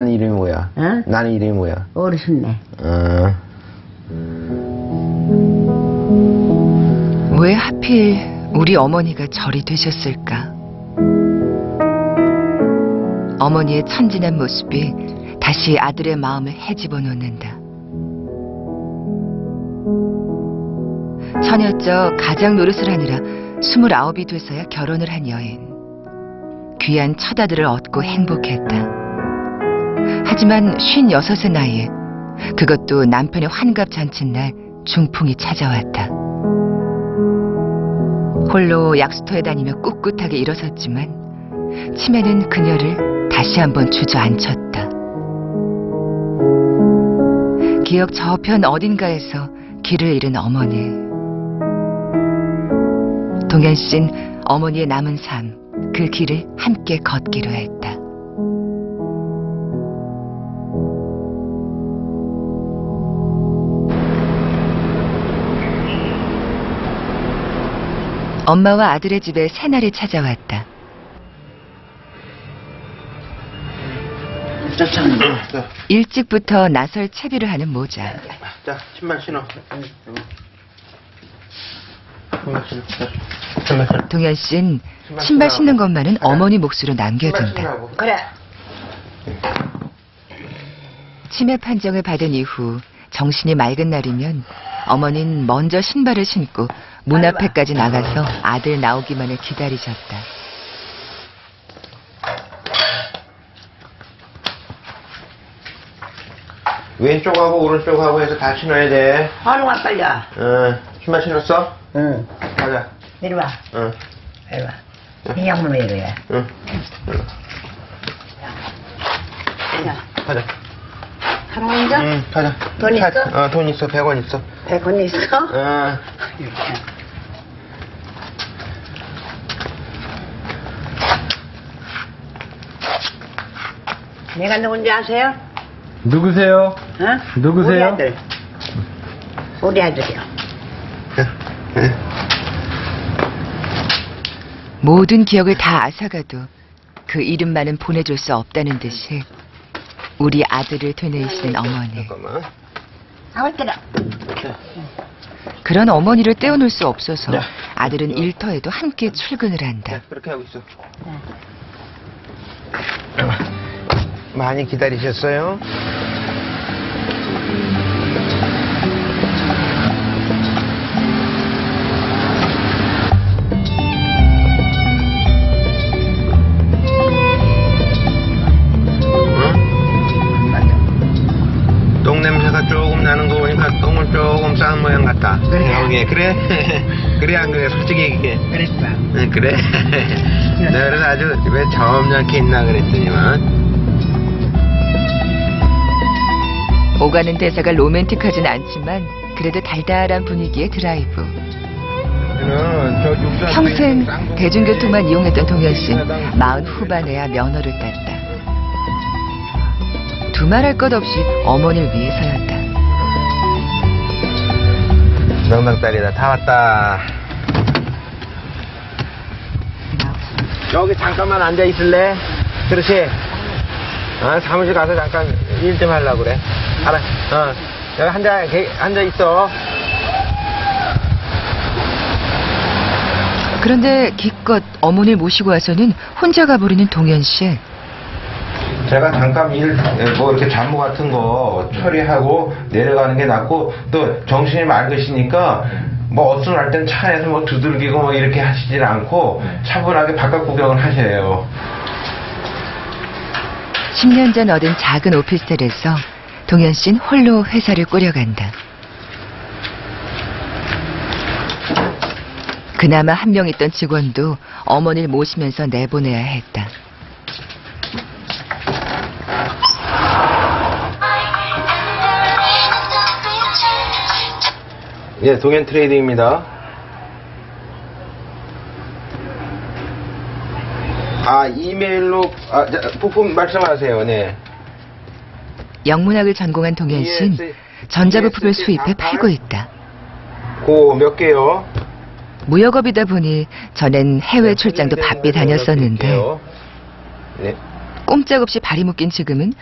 나는 이름이 뭐야? 어? 나는 이름이 뭐야? 어르신네. 어. 왜 하필 우리 어머니가 절이 되셨을까? 어머니의 천진한 모습이 다시 아들의 마음을 헤집어 놓는다. 처녀적 가장 노릇을 하느라 스물아홉이 돼서야 결혼을 한 여인. 귀한 처다들을 얻고 행복했다. 하지만 쉰여섯의 나이에 그것도 남편의 환갑 잔칫날 중풍이 찾아왔다. 홀로 약수터에 다니며 꿋꿋하게 일어섰지만 치매는 그녀를 다시 한번 주저앉혔다. 기억 저편 어딘가에서 길을 잃은 어머니. 동현 씨는 어머니의 남은 삶, 그 길을 함께 걷기로 했다. 엄마와 아들의 집에 새날이 찾아왔다. 자, 일찍부터 나설 채비를 하는 모자. 자, 신발 신어. 동현 씨는 신발 신는 것만은 어머니 몫으로 남겨둔다. 그래. 치매 판정을 받은 이후 정신이 맑은 날이면 어머니는 먼저 신발을 신고 문 앞에까지 나가서 아들 나오기만을 기다리셨다. 왼쪽하고 오른쪽하고 해서 다 신어야 돼. 와 빨리 와. 어, 신발 신었어? 응. 가자. 내려와. 어, 내려와 이 양문 왜 이래? 응. 내려. 가자. 하나 먼저? 응, 가자. 돈 있어? 가- 어, 돈 있어. 100원 있어. 백원 있어? 어, 이렇게. 내가 누군지 아세요? 누구세요? 어? 누구세요? 우리 아들. 우리 아들이요. 모든 기억을 다 앗아가도 그 이름만은 보내줄 수 없다는 듯이 우리 아들을 되뇌이시는 어머니. 잠깐만. 아무 때나. 그런 어머니를 떼어놓을 수 없어서 야. 아들은 일터에도 함께 출근을 한다. 자, 그렇게 하고 있어. 많이 기다리셨어요? 응? 똥 냄새가 조금 나는 거 보니까 똥을 조금 싼 모양 같다. 그래. 여기 그래? 그래 안 그래? 솔직히 얘기해. 그랬어. 응, 그래? 내가 그래서 아주 왜 점잖게 있나 그랬더니만 오가는 대사가 로맨틱하진 않지만 그래도 달달한 분위기의 드라이브. 평생 대중교통만 이용했던 동현 씨는 마흔 후반에야 면허를 땄다. 두말할 것 없이 어머니를 위해 서였다. 명당 딸이다 다 왔다 여기 잠깐만 앉아 있을래? 그렇지 어, 사무실 가서 잠깐 일 좀 하려고 그래 알아 어, 여기 앉아, 개- 앉아 있어 그런데 기껏 어머니를 모시고 와서는 혼자 가버리는 동현 씨. 제가 잠깐 일, 뭐 이렇게 잡무 같은 거 처리하고 내려가는 게 낫고 또 정신이 맑으시니까 뭐 어수선할 땐차 안에서 뭐 두들기고 뭐 이렇게 하시질 않고 차분하게 바깥 구경을 하세요. 10년 전 얻은 작은 오피스텔에서 동현 씨는 홀로 회사를 꾸려간다. 그나마 한 명 있던 직원도 어머니를 모시면서 내보내야 했다. 예, 동현 트레이딩입니다. 아, 이메일로, 아, 자, 부품 말씀하세요, 네. 영문학을 전공한 동현 씨는 전자부품을 수입해 팔고 있다. 그 몇 개요? 무역업이다 보니 전엔 해외 출장도 바삐 다녔었는데 네. 꼼짝없이 발이 묶인 지금은